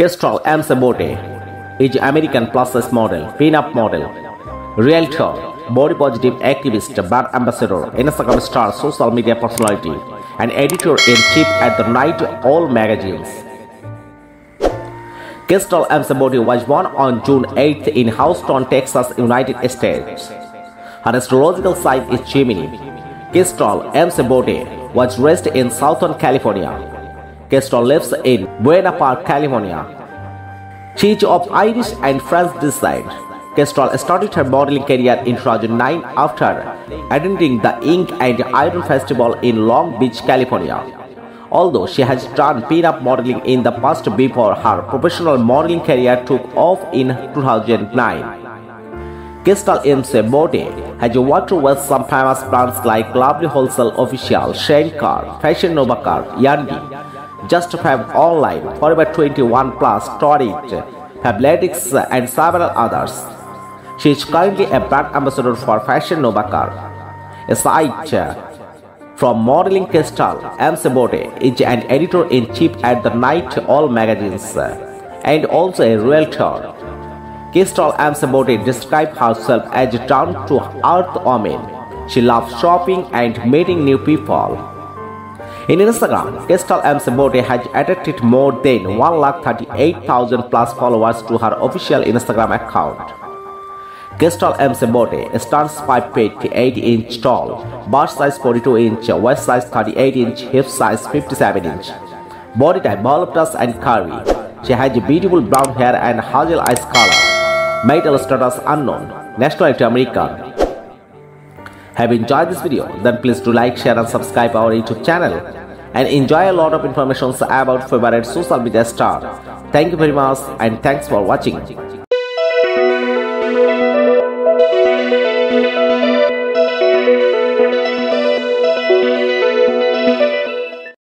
Crystal McBootay is American plus-size model, pin-up model, realtor, body positive activist, brand ambassador, Instagram star, social media personality, and editor-in-chief at the Night All magazines. Crystal McBootay was born on June 8th in Houston, Texas, United States. Her astrological sign is Gemini. Kestrel M. Sabote was raised in Southern California. Crystal lives in Buena Park, California. She is of Irish and French descent. Crystal started her modeling career in 2009 after attending the Ink and Iron Festival in Long Beach, California. Although she has done pin-up modeling in the past before her professional modeling career took off in 2009. Crystal McBootay has worked with some famous brands like Lovely Wholesale Official, SHEIN Curve, Fashion Nova Curve, Yandy, Just Fab Online, Forever 21 Plus, Torrid, Fabletics, and several others. She is currently a brand ambassador for Fashion Nova Curve. Aside from modeling, Kestrel M. Sabote is an editor-in-chief at the Night All magazines and also a realtor. Crystal McBootay describes herself as a down-to-earth woman. She loves shopping and meeting new people. In Instagram, Crystal McBootay has attracted more than 1,38,000 plus followers to her official Instagram account. Crystal McBootay stands 5 feet 8 inch tall, bust size 42 inch, waist size 38 inch, hip size 57 inch. Body type voluptuous and curvy. She has beautiful brown hair and hazel eyes color. Marital status unknown. Nationality American. Have you enjoyed this video? Then please do like, share and subscribe our YouTube channel and enjoy a lot of information about favorite social media star. Thank you very much and thanks for watching.